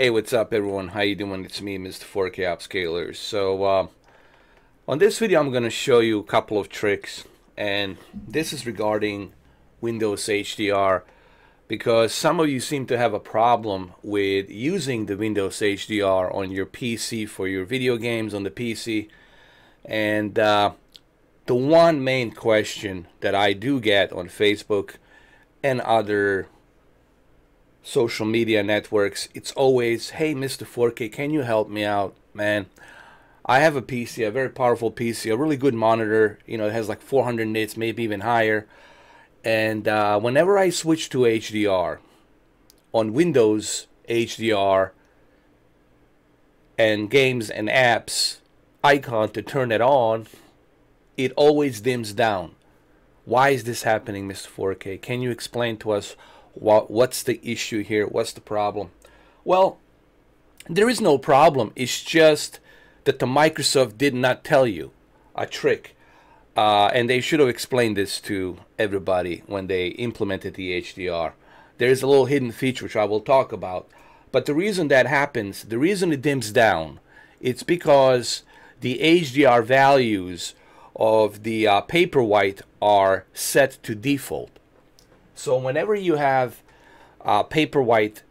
Hey, what's up, everyone? How you doing? It's me, Mr. 4K Upscalers. So, uh, on this video, I'm going to show you a couple of tricks, and this is regarding Windows HDR, because some of you seem to have a problem with using the Windows HDR on your PC for your video games on the PC, and uh, the one main question that I do get on Facebook and other social media networks, it's always, hey, Mr. 4K, can you help me out, man? I have a PC, a very powerful PC, a really good monitor. You know, it has like 400 nits, maybe even higher. And uh, whenever I switch to HDR on Windows HDR and games and apps icon to turn it on, it always dims down. Why is this happening, Mr. 4K? Can you explain to us what, what's the issue here? What's the problem? Well, there is no problem. It's just that the Microsoft did not tell you a trick. Uh, and they should have explained this to everybody when they implemented the HDR. There is a little hidden feature which I will talk about. But the reason that happens, the reason it dims down, it's because the HDR values of the uh, Paperwhite are set to default. So whenever you have uh, Paperwhite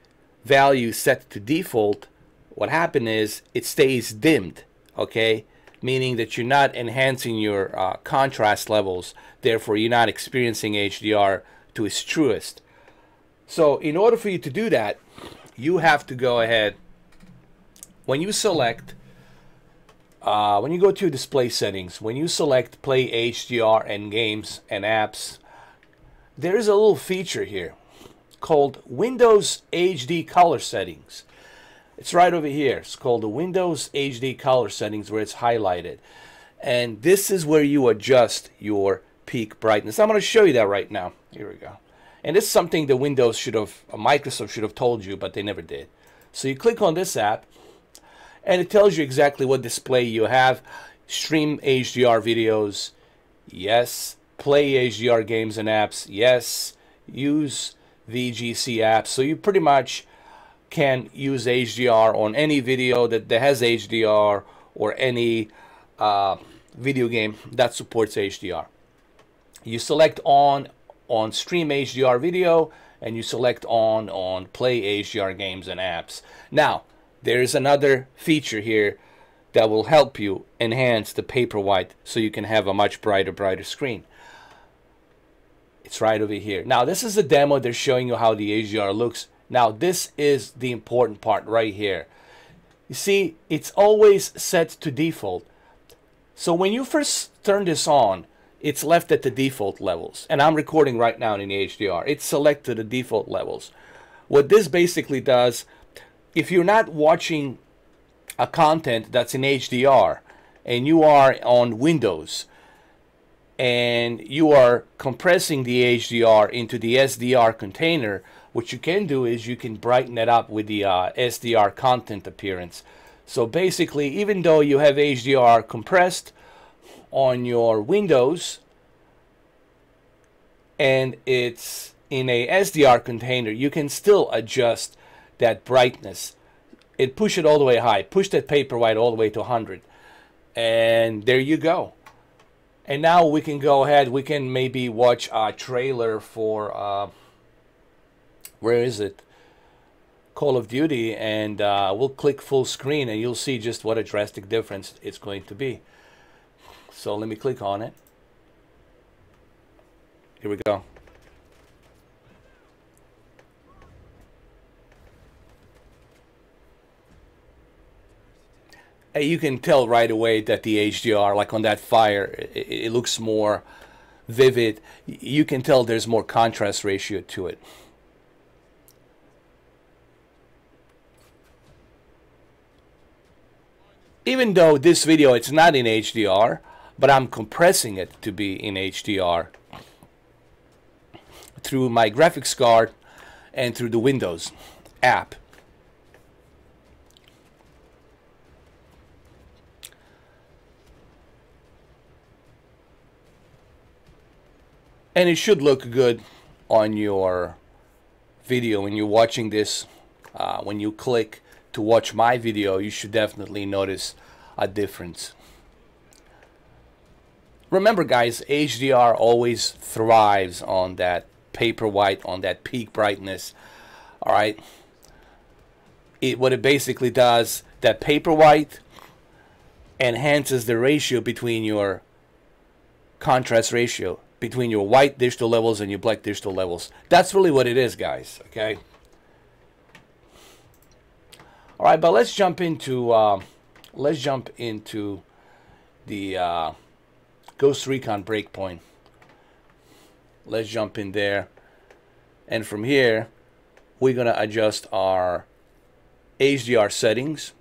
value set to default, what happens is it stays dimmed, okay? Meaning that you're not enhancing your uh, contrast levels, therefore you're not experiencing HDR to its truest. So in order for you to do that, you have to go ahead, when you select uh, when you go to display settings, when you select play HDR and games and apps, there is a little feature here called Windows HD color settings. It's right over here. It's called the Windows HD color settings where it's highlighted. And this is where you adjust your peak brightness. I'm going to show you that right now. Here we go. And is something that Windows should have, Microsoft should have told you, but they never did. So you click on this app and it tells you exactly what display you have. Stream HDR videos, yes. Play HDR games and apps, yes. Use VGC apps. So you pretty much can use HDR on any video that, that has HDR or any uh, video game that supports HDR. You select on on stream HDR video and you select on on play HDR games and apps. Now, there is another feature here that will help you enhance the Paperwhite so you can have a much brighter, brighter screen. It's right over here. Now, this is a demo. They're showing you how the HDR looks. Now, this is the important part right here. You see, it's always set to default. So when you first turn this on, it's left at the default levels. And I'm recording right now in the HDR. It's selected the default levels. What this basically does, if you're not watching a content that's in HDR and you are on Windows and you are compressing the HDR into the SDR container, what you can do is you can brighten it up with the uh, SDR content appearance. So basically, even though you have HDR compressed on your Windows and it's in a SDR container, you can still adjust that brightness. It push it all the way high. Push that Paperwhite all the way to 100. And there you go. And now we can go ahead. We can maybe watch a trailer for, uh, where is it? Call of Duty. And uh, we'll click full screen and you'll see just what a drastic difference it's going to be. So let me click on it. Here we go. Uh, you can tell right away that the HDR, like on that fire, it, it, looks more vivid. You can tell there's more contrast ratio to it. Even though this video it's not in HDR, but I'm compressing it to be in HDR through my graphics card and through the Windows app. And it should look good on your video when you're watching this uh, when you click to watch my video, you should definitely notice a difference. Remember guys, HDR always thrives on that paper white, on that peak brightness. Alright? It what it basically does, that paper white enhances the ratio between your contrast ratio between your white digital levels and your black digital levels. That's really what it is, guys. Okay. All right, but let's jump into uh, let's jump into the uh, Ghost Recon breakpoint. Let's jump in there, and from here, we're gonna adjust our HDR settings.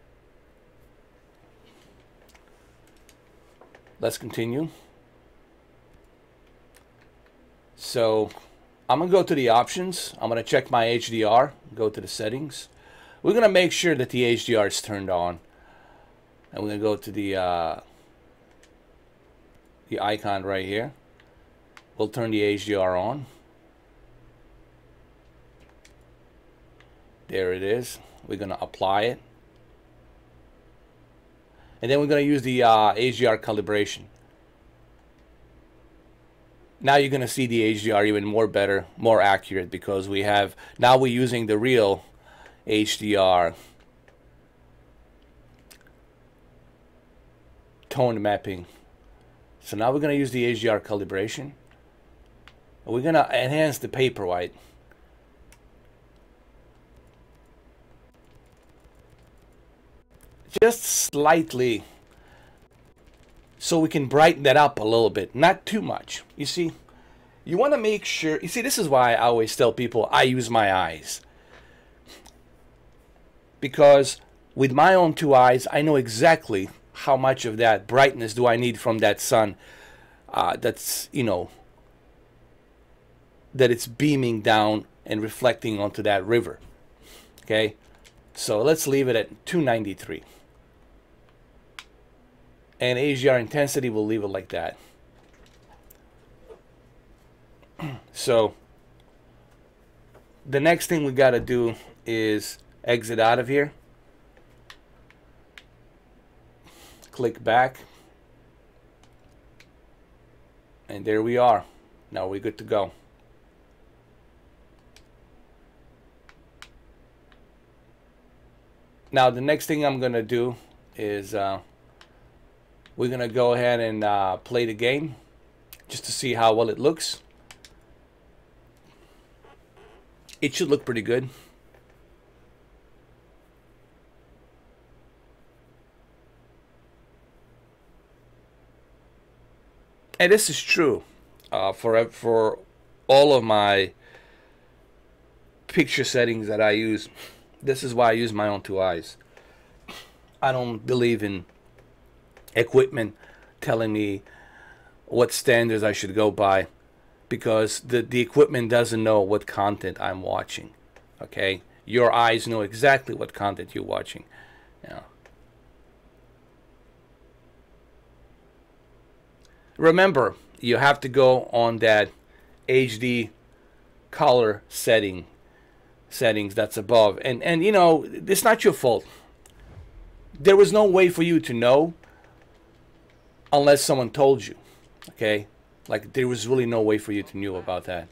Let's continue. So I'm going to go to the options. I'm going to check my HDR, go to the settings. We're going to make sure that the HDR is turned on. And we're going to go to the, uh, the icon right here. We'll turn the HDR on. There it is. We're going to apply it. And then we're going to use the uh, HDR calibration now you're going to see the HDR even more better, more accurate because we have, now we're using the real HDR tone mapping. So now we're going to use the HDR calibration. We're going to enhance the paper white. Just slightly so we can brighten that up a little bit, not too much. You see, you want to make sure, you see, this is why I always tell people I use my eyes. Because with my own two eyes, I know exactly how much of that brightness do I need from that sun uh, that's, you know, that it's beaming down and reflecting onto that river. Okay, so let's leave it at 293 and HDR intensity, we'll leave it like that. so the next thing we got to do is exit out of here. Click back. And there we are. Now we're good to go. Now the next thing I'm going to do is uh, we're going to go ahead and uh, play the game just to see how well it looks. It should look pretty good. And this is true uh, for for all of my picture settings that I use. This is why I use my own two eyes. I don't believe in equipment telling me what standards I should go by because the, the equipment doesn't know what content I'm watching. Okay? Your eyes know exactly what content you're watching. Yeah. Remember, you have to go on that HD color setting settings that's above. And and you know, it's not your fault. There was no way for you to know unless someone told you. Okay? Like there was really no way for you to know about that.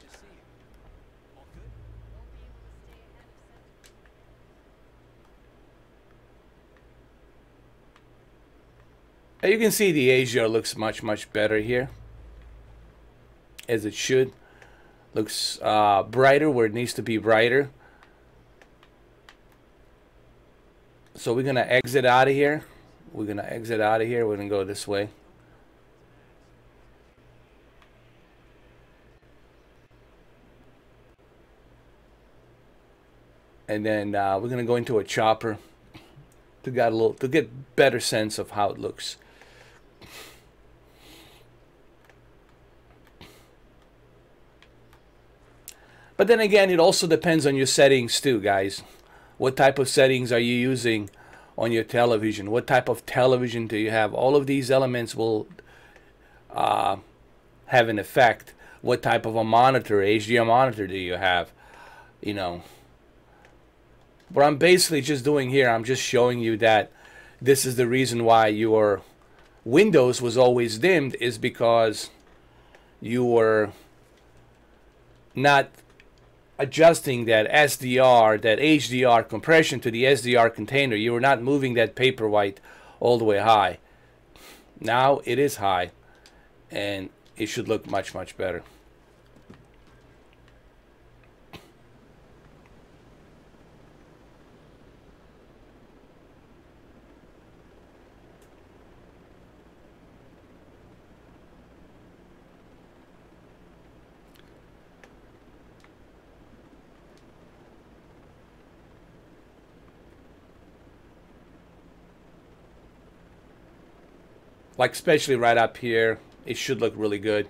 You can see the HDR looks much much better here as it should looks uh, brighter where it needs to be brighter so we're gonna exit out of here we're gonna exit out of here we're gonna go this way and then uh, we're gonna go into a chopper to get a little to get better sense of how it looks. But then again, it also depends on your settings too, guys. What type of settings are you using on your television? What type of television do you have? All of these elements will uh, have an effect. What type of a monitor, HDR monitor do you have? You know, What I'm basically just doing here, I'm just showing you that this is the reason why your Windows was always dimmed is because you were not adjusting that SDR, that HDR compression to the SDR container. You were not moving that Paperwhite all the way high. Now it is high and it should look much, much better. Like especially right up here it should look really good.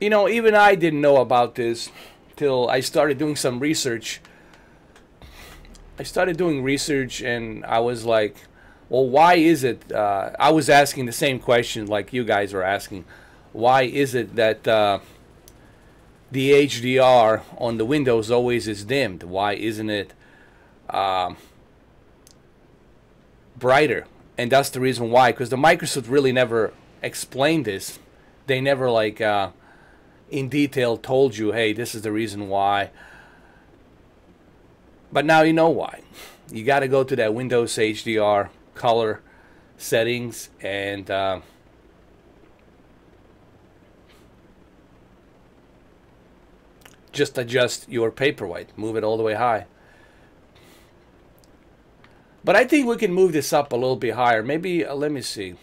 You know even I didn't know about this till I started doing some research I started doing research and I was like, well, why is it? Uh, I was asking the same question like you guys are asking. Why is it that uh, the HDR on the Windows always is dimmed? Why isn't it um, brighter? And that's the reason why, because the Microsoft really never explained this. They never like uh, in detail told you, hey, this is the reason why. But now you know why. You got to go to that Windows HDR color settings and uh, just adjust your Paperwhite. Move it all the way high. But I think we can move this up a little bit higher. Maybe, uh, let me see.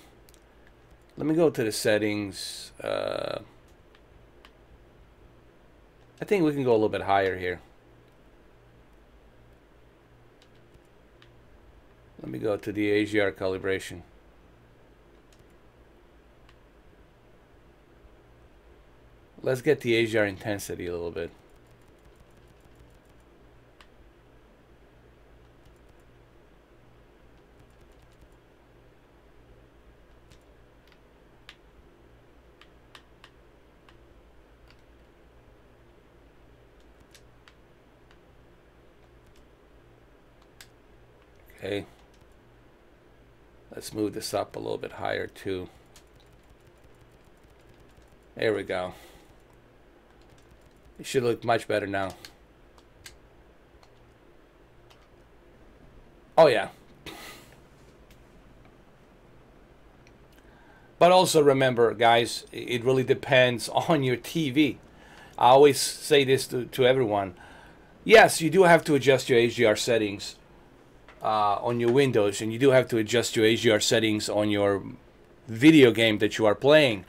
Let me go to the settings. Uh, I think we can go a little bit higher here. Let me go to the HDR calibration. Let's get the HDR intensity a little bit. Okay. Let's move this up a little bit higher too. There we go. It should look much better now. Oh yeah. But also remember, guys, it really depends on your TV. I always say this to, to everyone. Yes, you do have to adjust your HDR settings uh, on your Windows, and you do have to adjust your HDR settings on your video game that you are playing.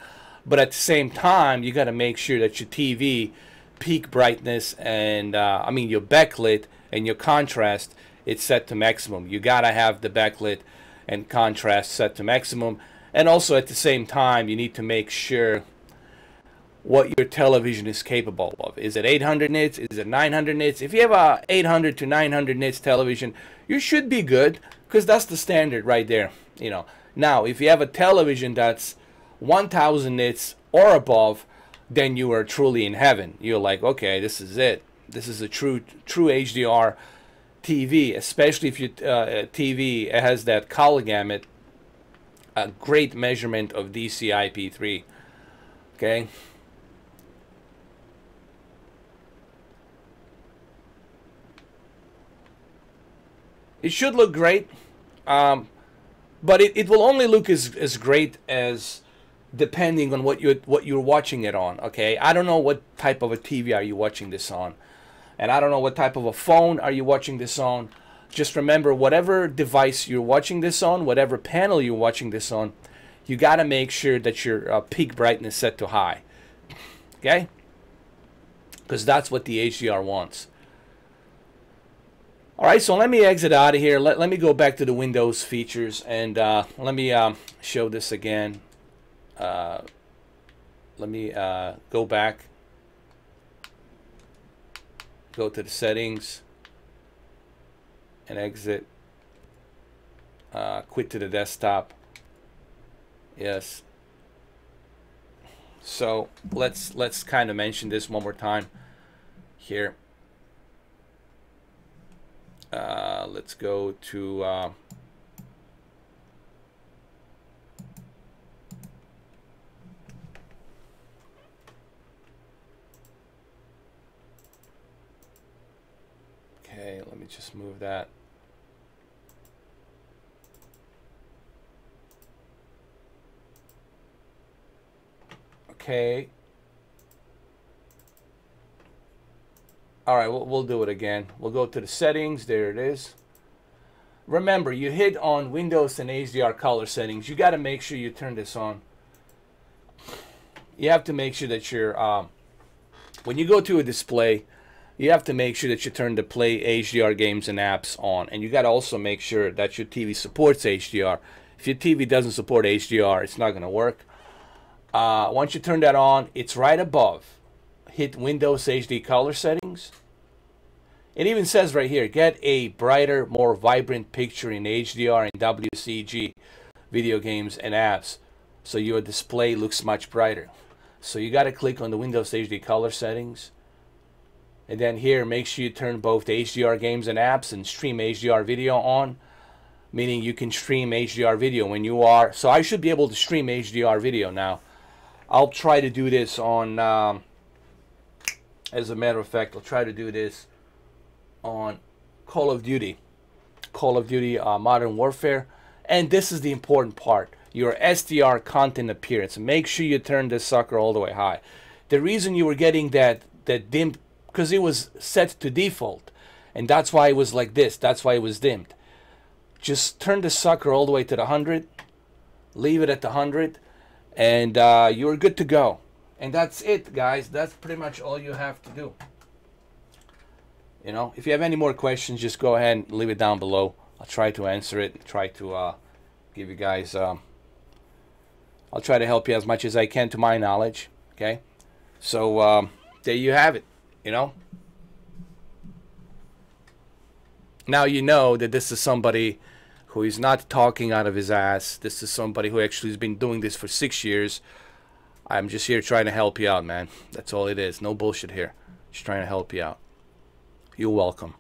But at the same time, you got to make sure that your TV peak brightness and uh, I mean your backlit and your contrast it's set to maximum. You got to have the backlit and contrast set to maximum. And also at the same time, you need to make sure what your television is capable of. Is it 800 nits? Is it 900 nits? If you have a 800 to 900 nits television, you should be good because that's the standard right there. You know. Now, if you have a television that's 1000 nits or above, then you are truly in heaven. You're like, okay, this is it. This is a true true HDR TV, especially if your uh, TV has that color gamut, a great measurement of DCI-P3. Okay. It should look great, um, but it, it will only look as, as great as depending on what you're what you're watching it on. Okay, I don't know what type of a TV are you watching this on, and I don't know what type of a phone are you watching this on. Just remember, whatever device you're watching this on, whatever panel you're watching this on, you got to make sure that your uh, peak brightness set to high. Okay, because that's what the HDR wants. All right, so let me exit out of here. Let, let me go back to the Windows features and uh, let me um, show this again. Uh, let me uh, go back. go to the settings and exit uh, quit to the desktop yes so let's let's kind of mention this one more time here uh, let's go to uh, okay let me just move that okay All right, we'll, we'll do it again. We'll go to the settings. There it is. Remember, you hit on Windows and HDR color settings. You got to make sure you turn this on. You have to make sure that you're, um, when you go to a display, you have to make sure that you turn the play HDR games and apps on. And you got to also make sure that your TV supports HDR. If your TV doesn't support HDR, it's not going to work. Uh, once you turn that on, it's right above. Hit Windows HD color settings it even says right here, get a brighter, more vibrant picture in HDR and WCG video games and apps so your display looks much brighter. So you got to click on the Windows HD color settings. And then here, make sure you turn both HDR games and apps and stream HDR video on, meaning you can stream HDR video when you are. So I should be able to stream HDR video now. I'll try to do this on, um, as a matter of fact, I'll try to do this on Call of Duty, Call of Duty uh, Modern Warfare. And this is the important part your SDR content appearance. Make sure you turn this sucker all the way high. The reason you were getting that, that dimmed, because it was set to default. And that's why it was like this. That's why it was dimmed. Just turn the sucker all the way to the 100. Leave it at the 100. And uh, you're good to go. And that's it, guys. That's pretty much all you have to do. You know, if you have any more questions, just go ahead and leave it down below. I'll try to answer it. Try to uh, give you guys. Um, I'll try to help you as much as I can to my knowledge. Okay, so um, there you have it. You know. Now you know that this is somebody who is not talking out of his ass. This is somebody who actually has been doing this for six years. I'm just here trying to help you out, man. That's all it is. No bullshit here. Just trying to help you out. You're welcome.